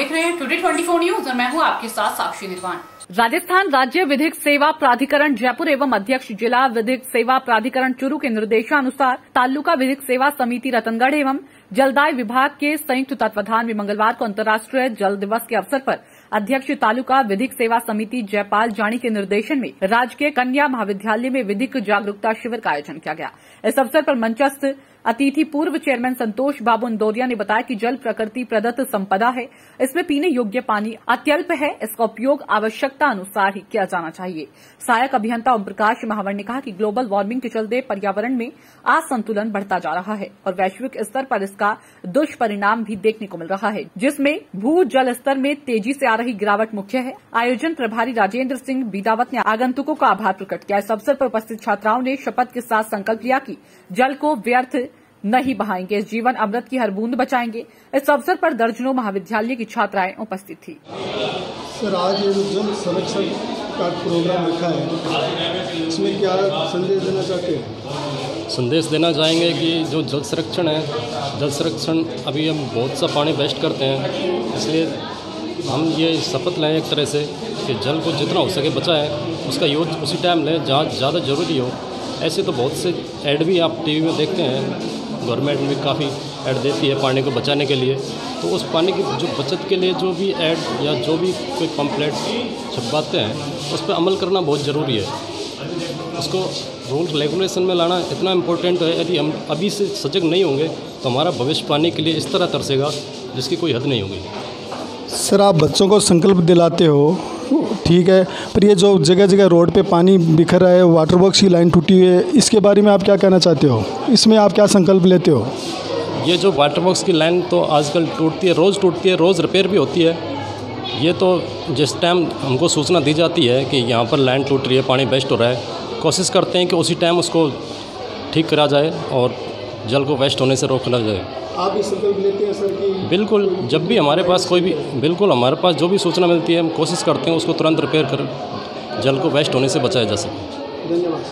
देख रहे हैं टुडे 24 न्यूज़ और मैं हूँ आपके साथ साक्षी निर्वाण। राजस्थान राज्य विधिक सेवा प्राधिकरण जयपुर एवं अध्यक्ष जिला विधिक सेवा प्राधिकरण चुरू के निर्देशानुसार तालुका विधिक सेवा समिति रतनगढ़ एवं जलदाय विभाग के संयुक्त तत्वाधान में मंगलवार को अंतर्राष्ट्रीय जल दिवस के अवसर पर अध्यक्ष तालुका विधिक सेवा समिति जयपाल जानी के निर्देशन में राजकीय कन्या महाविद्यालय में विधिक जागरूकता शिविर का आयोजन किया गया। इस अवसर पर मंचस्थ अतिथि पूर्व चेयरमैन संतोष बाबू इंदौरिया ने बताया कि जल प्रकृति प्रदत्त संपदा है। इसमें पीने योग्य पानी अत्यल्प है। इसका उपयोग आवश्यकता अनुसार ही किया जाना चाहिए। सहायक अभियंता ओम प्रकाश महावर ने कहा कि ग्लोबल वार्मिंग के चलते पर्यावरण में असंतुलन बढ़ता जा रहा है और वैश्विक स्तर पर इसका दुष्परिणाम भी देखने को मिल रहा है, जिसमें भू जल स्तर में तेज़ी से आ रही गिरावट मुख्य है। आयोजन प्रभारी राजेंद्र सिंह बीदावत ने आगंतुकों का आभार प्रकट किया। इस अवसर पर उपस्थित छात्राओं ने शपथ के साथ संकल्प लिया कि जल को व्यर्थ नहीं बहाएँगे। इस जीवन अमृत की हर बूंद बचाएँगे। इस अवसर पर दर्जनों महाविद्यालय की छात्राएँ उपस्थित थी। सर आज ये जल संरक्षण का प्रोग्राम रखा है इसमें क्या संदेश देना चाहते हैं? संदेश देना चाहेंगे कि जो जल संरक्षण है जल संरक्षण अभी हम बहुत सा पानी वेस्ट करते हैं। इसलिए हम ये शपथ लें एक तरह से कि जल को जितना हो सके बचाएँ। उसका यूज़ उसी टाइम लें जहाँ ज़्यादा ज़रूरी हो। ऐसे तो बहुत से ऐड भी आप टीवी में देखते हैं। गवर्नमेंट भी काफ़ी ऐड देती है पानी को बचाने के लिए। तो उस पानी की जो बचत के लिए जो भी ऐड या जो भी कोई पम्पलेट छपवाते हैं, उस पर अमल करना बहुत ज़रूरी है। उसको रूल रेगुलेशन में लाना इतना इम्पोर्टेंट है, यदि हम अभी से सजग नहीं होंगे तो हमारा भविष्य पानी के लिए इस तरह तरसेगा, जिसकी कोई हद नहीं होगी। सर, आप बच्चों को संकल्प दिलाते हो ठीक है। पर ये जो जगह जगह रोड पे पानी बिखर रहा है वाटर बॉक्स की लाइन टूटी हुई है, इसके बारे में आप क्या कहना चाहते हो? इसमें आप क्या संकल्प लेते हो? ये जो वाटर बॉक्स की लाइन तो आजकल टूटती है, रोज़ टूटती है, रोज़ रिपेयर भी होती है। ये तो जिस टाइम हमको सूचना दी जाती है कि यहाँ पर लाइन टूट रही है, पानी बेस्ट हो रहा है, कोशिश करते हैं कि उसी टाइम उसको ठीक करा जाए और जल को वेस्ट होने से रोकना जाए। आप भी संकल्प लेते हैं सर कि बिल्कुल जब भी हमारे पास कोई भी बिल्कुल हमारे पास जो भी सूचना मिलती है हम कोशिश करते हैं उसको तुरंत रिपेयर कर। जल को वेस्ट होने से बचाया जा सके। धन्यवाद